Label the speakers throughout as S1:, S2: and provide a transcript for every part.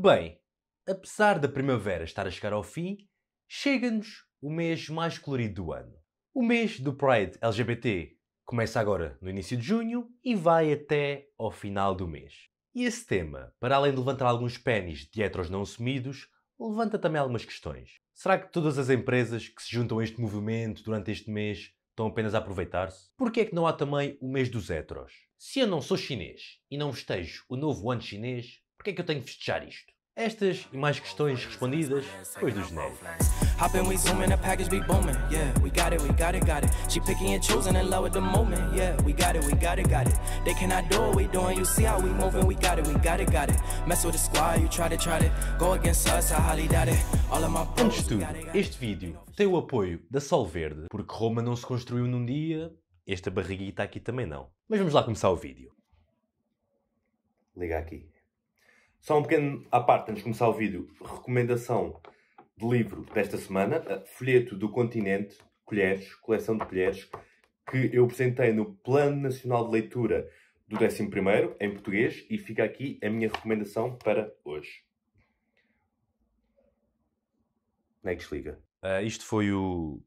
S1: Bem, apesar da primavera estar a chegar ao fim, chega-nos o mês mais colorido do ano. O mês do Pride LGBT começa agora no início de junho e vai até ao final do mês. E esse tema, para além de levantar alguns pênis de heteros não assumidos, levanta também algumas questões. Será que todas as empresas que se juntam a este movimento durante este mês estão apenas a aproveitar-se? Porquê é que não há também o mês dos heteros? Se eu não sou chinês e não festejo o novo ano chinês, porquê é que eu tenho que festejar isto? Estas e mais questões respondidas depois do genérico. Hopping, we zooming, the package be booming. Yeah, we got it, we got it, got it. She picking and choosing in love with the moment. Yeah, we got it, we got it, got it. They cannot do what we doing. You see how we moving, we got it, we got it, got it. Mess with the squad, you try to try to go against us, I highly doubt it. All of my Antes de tudo, este vídeo tem o apoio da Sol Verde, porque Roma não se construiu num dia, esta barriguita aqui também não. Mas vamos lá começar o vídeo.
S2: Liga aqui. Só um pequeno à parte, antes de começar o vídeo, recomendação de livro desta semana, Folheto do Continente, Colheres, coleção de colheres, que eu apresentei no Plano Nacional de Leitura do 11º, em português, e fica aqui a minha recomendação para hoje. É que desliga?
S1: Uh, isto foi o,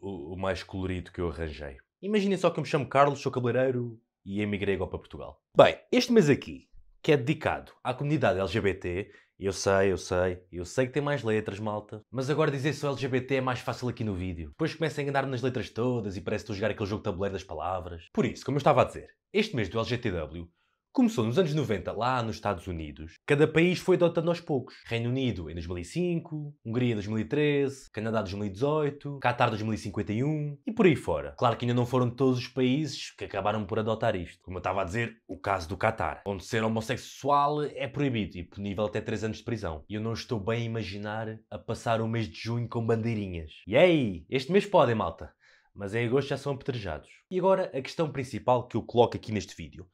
S1: o, o, mais colorido que eu arranjei. Imaginem só que eu me chamo Carlos, sou cabeleireiro e emigrei agora para Portugal. Bem, este mês aqui que é dedicado à comunidade LGBT. Eu sei, eu sei, eu sei que tem mais letras, malta. Mas agora dizer só LGBT é mais fácil aqui no vídeo. Depois começa a enganar-me nas letras todas e parece que estou a jogar aquele jogo de tabuleiro das palavras. Por isso, como eu estava a dizer, este mês do LGTW Começou nos anos 90, lá nos Estados Unidos. Cada país foi adotando aos poucos. Reino Unido em 2005, Hungria em 2013, Canadá em 2018, Qatar em 2051 e por aí fora. Claro que ainda não foram todos os países que acabaram por adotar isto. Como eu estava a dizer, o caso do Qatar, onde ser homossexual é proibido e punível até 3 anos de prisão. E eu não estou bem a imaginar a passar o mês de junho com bandeirinhas. E aí, este mês podem, malta. Mas em agosto já são apedrejados. E agora a questão principal que eu coloco aqui neste vídeo.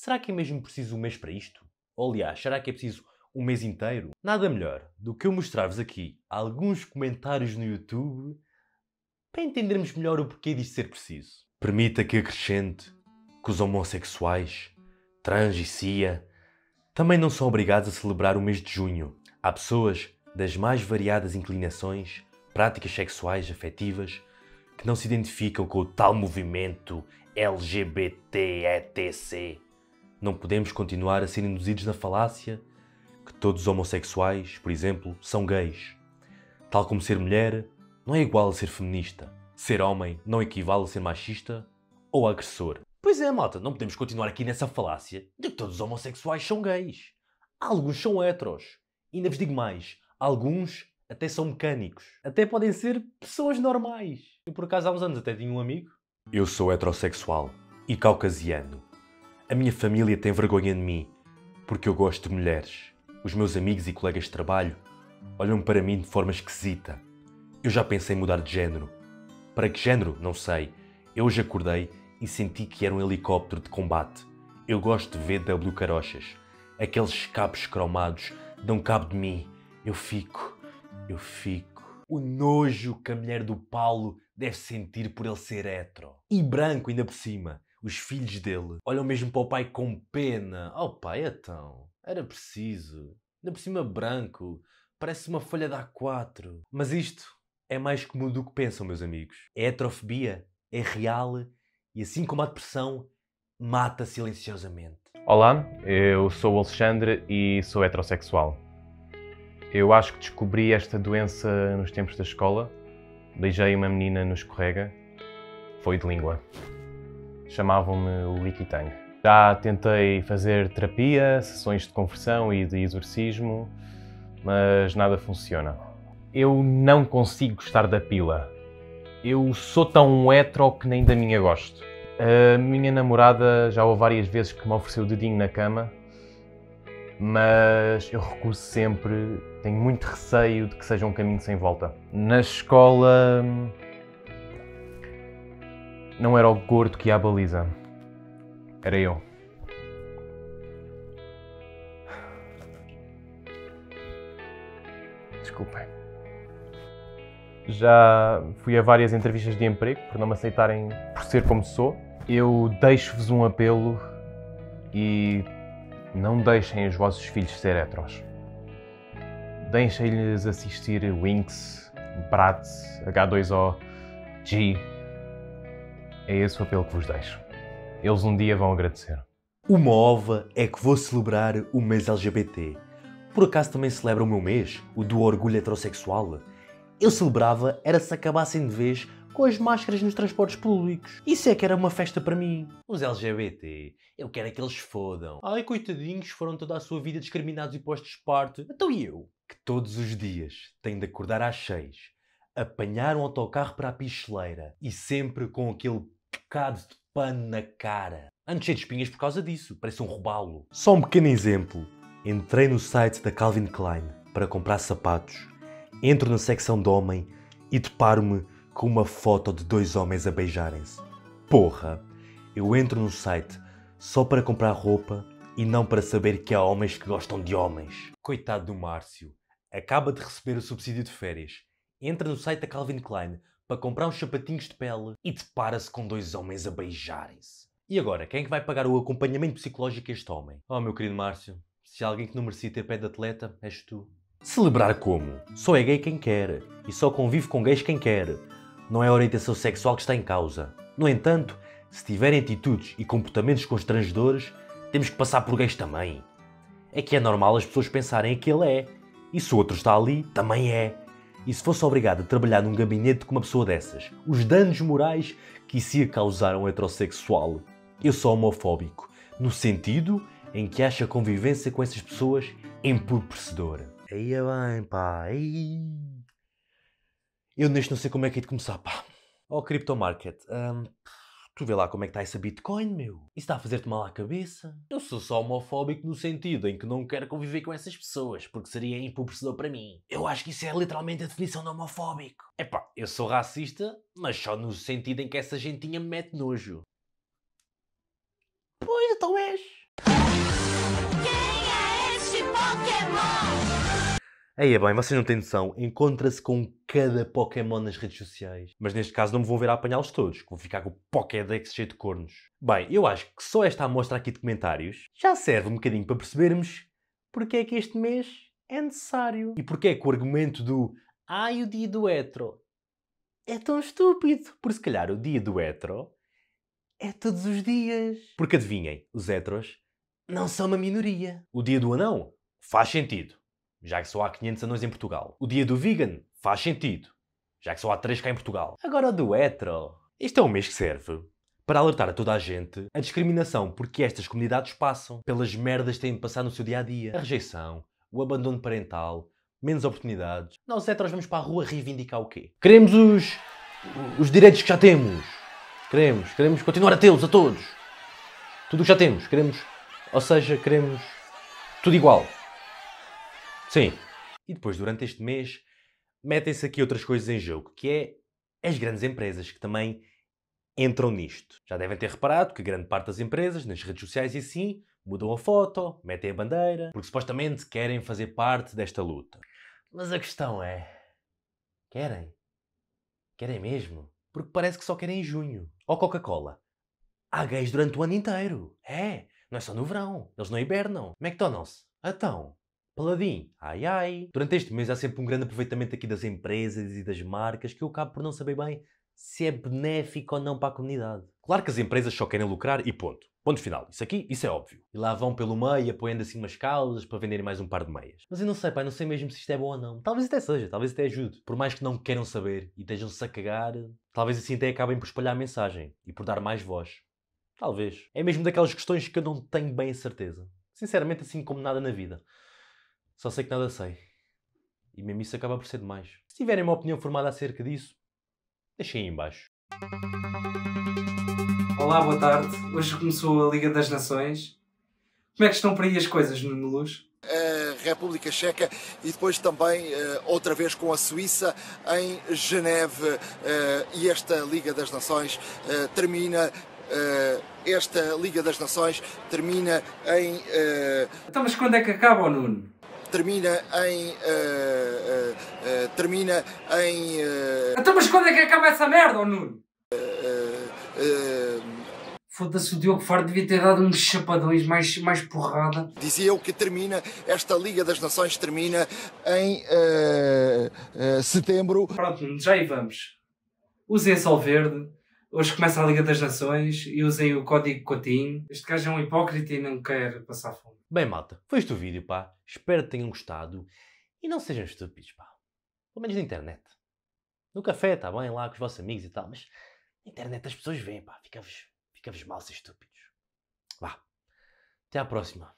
S1: Será que é mesmo preciso um mês para isto? Ou aliás, será que é preciso um mês inteiro? Nada melhor do que eu mostrar-vos aqui alguns comentários no YouTube para entendermos melhor o porquê disto ser preciso. Permita que acrescente que os homossexuais, trans e cia também não são obrigados a celebrar o mês de junho. Há pessoas das mais variadas inclinações, práticas sexuais, afetivas, que não se identificam com o tal movimento LGBT-ETC não podemos continuar a ser induzidos na falácia que todos os homossexuais, por exemplo, são gays. Tal como ser mulher não é igual a ser feminista. Ser homem não equivale a ser machista ou agressor. Pois é, malta, não podemos continuar aqui nessa falácia de que todos os homossexuais são gays. Alguns são heteros. E ainda vos digo mais, alguns até são mecânicos. Até podem ser pessoas normais. Eu por acaso há uns anos até tinha um amigo. Eu sou heterossexual e caucasiano. A minha família tem vergonha de mim porque eu gosto de mulheres. Os meus amigos e colegas de trabalho olham para mim de forma esquisita. Eu já pensei em mudar de género. Para que género? Não sei. Eu hoje acordei e senti que era um helicóptero de combate. Eu gosto de VW carochas. Aqueles escapes cromados dão cabo de mim. Eu fico, eu fico. O nojo que a mulher do Paulo deve sentir por ele ser hetero. E branco ainda por cima os filhos dele olham mesmo para o pai com pena. Oh pai, então, era preciso. Ainda por cima branco, parece uma folha de A4. Mas isto é mais comum do que pensam, meus amigos. A heterofobia é real e, assim como a depressão, mata silenciosamente.
S3: Olá, eu sou o Alexandre e sou heterossexual. Eu acho que descobri esta doença nos tempos da escola. Beijei uma menina no escorrega. Foi de língua chamavam-me o Likitang. Já tentei fazer terapia, sessões de conversão e de exorcismo, mas nada funciona. Eu não consigo gostar da pila. Eu sou tão hetero que nem da minha gosto. A minha namorada já houve várias vezes que me ofereceu o dedinho na cama, mas eu recuso sempre. Tenho muito receio de que seja um caminho sem volta. Na escola não era o gordo que ia à baliza. Era eu. Desculpem. Já fui a várias entrevistas de emprego por não me aceitarem por ser como sou. Eu deixo-vos um apelo e não deixem os vossos filhos ser heteros. Deixem-lhes assistir Winx, Bratz, H2O, G. É esse o apelo que vos deixo. Eles um dia vão agradecer.
S1: Uma ova é que vou celebrar o mês LGBT. Por acaso também celebra o meu mês, o do orgulho heterossexual? Eu celebrava era se acabassem de vez com as máscaras nos transportes públicos. Isso é que era uma festa para mim. Os LGBT, eu quero é que eles fodam. Ai, coitadinhos, foram toda a sua vida discriminados e postos de parte. Então e eu? Que todos os dias tenho de acordar às seis, apanhar um autocarro para a picheleira e sempre com aquele bocado de pano na cara. Ando cheio de espinhas por causa disso, parece um robalo. Só um pequeno exemplo. Entrei no site da Calvin Klein para comprar sapatos. Entro na secção de homem e deparo-me com uma foto de dois homens a beijarem-se. Porra! Eu entro no site só para comprar roupa e não para saber que há homens que gostam de homens. Coitado do Márcio. Acaba de receber o subsídio de férias. Entra no site da Calvin Klein para comprar uns sapatinhos de pele e depara-se com dois homens a beijarem-se. E agora, quem é que vai pagar o acompanhamento psicológico a este homem? Oh, meu querido Márcio, se há alguém que não merecia ter pé de atleta, és tu. Celebrar como? Só é gay quem quer e só convive com gays quem quer. Não é a orientação sexual que está em causa. No entanto, se tiverem atitudes e comportamentos constrangedores, temos que passar por gays também. É que é normal as pessoas pensarem que ele é. E se o outro está ali, também é. E se fosse obrigado a trabalhar num gabinete com uma pessoa dessas, os danos morais que isso ia causar a um heterossexual. Eu sou homofóbico, no sentido em que acho a convivência com essas pessoas empobrecedora. Aí é bem, pá. Aí... Eu neste não sei como é que é de começar, pá. Ó, oh, Crypto Market, um, tu vê lá como é que está essa Bitcoin, meu. Isso está a fazer-te mal à cabeça? Eu sou só homofóbico no sentido em que não quero conviver com essas pessoas, porque seria empobrecedor para mim. Eu acho que isso é literalmente a definição de homofóbico. Epá, eu sou racista, mas só no sentido em que essa gentinha me mete nojo. Pois, então és. Aí é bem, vocês não têm noção, encontra-se com cada Pokémon nas redes sociais. Mas neste caso não me vão ver a apanhá-los todos, que vou ficar com o Pokédex cheio de cornos. Bem, eu acho que só esta amostra aqui de comentários já serve um bocadinho para percebermos porque é que este mês é necessário. E porque é que o argumento do ai, o dia do hetero é tão estúpido. Por se calhar o dia do hetero é todos os dias. Porque adivinhem, os heteros não são uma minoria. O dia do anão faz sentido já que só há 500 anões em Portugal. O dia do vegan faz sentido, já que só há 3 cá em Portugal. Agora do hetero. Este é um mês que serve para alertar a toda a gente a discriminação porque estas comunidades passam, pelas merdas que têm de passar no seu dia a dia. A rejeição, o abandono parental, menos oportunidades. Nós heteros vamos para a rua reivindicar o quê? Queremos os, os direitos que já temos. Queremos, queremos continuar a tê-los a todos. Tudo o que já temos. Queremos, ou seja, queremos tudo igual. Sim. E depois, durante este mês, metem-se aqui outras coisas em jogo, que é as grandes empresas que também entram nisto. Já devem ter reparado que grande parte das empresas, nas redes sociais e assim, mudam a foto, metem a bandeira, porque supostamente querem fazer parte desta luta. Mas a questão é: querem? Querem mesmo? Porque parece que só querem em junho. Ou Coca-Cola. Há gays durante o ano inteiro. É, não é só no verão. Eles não hibernam. McDonald's. Então, Paladin, ai ai. Durante este mês há sempre um grande aproveitamento aqui das empresas e das marcas que eu acabo por não saber bem se é benéfico ou não para a comunidade. Claro que as empresas só querem lucrar e ponto. Ponto final. Isso aqui, isso é óbvio. E lá vão pelo meio apoiando assim umas causas para venderem mais um par de meias. Mas eu não sei, pai, não sei mesmo se isto é bom ou não. Talvez até seja, talvez até ajude. Por mais que não queiram saber e estejam-se a cagar, talvez assim até acabem por espalhar a mensagem e por dar mais voz. Talvez. É mesmo daquelas questões que eu não tenho bem a certeza. Sinceramente, assim como nada na vida. Só sei que nada sei. E mesmo isso acaba por ser demais. Se tiverem uma opinião formada acerca disso, deixem aí embaixo.
S4: Olá, boa tarde. Hoje começou a Liga das Nações. Como é que estão por aí as coisas, Nuno Luz?
S5: A República Checa e depois também eh, outra vez com a Suíça em Geneve eh, e esta Liga das Nações eh, termina esta Liga das Nações termina em
S4: Então, mas quando é que acaba, Nuno?
S5: Termina em. Uh, uh, uh, termina em.
S4: Então, mas quando é que acaba essa merda, Nuno? Foda-se, o Diogo Faro devia ter dado uns chapadões, mais, mais porrada.
S5: Dizia eu que termina, esta Liga das Nações termina em eh, eh, setembro.
S4: Pronto, já aí vamos. Usem a Sol Verde. Hoje começa a Liga das Nações e usem o código Cotinho. Este gajo é um hipócrita e não quer passar fome.
S1: Bem, malta, foi este o vídeo, pá. Espero que tenham gostado. E não sejam estúpidos, pá. Pelo menos na internet. No café, tá bem, lá com os vossos amigos e tal, mas na internet as pessoas veem, pá. Fica-vos fica mal ser estúpidos. Vá. Até à próxima.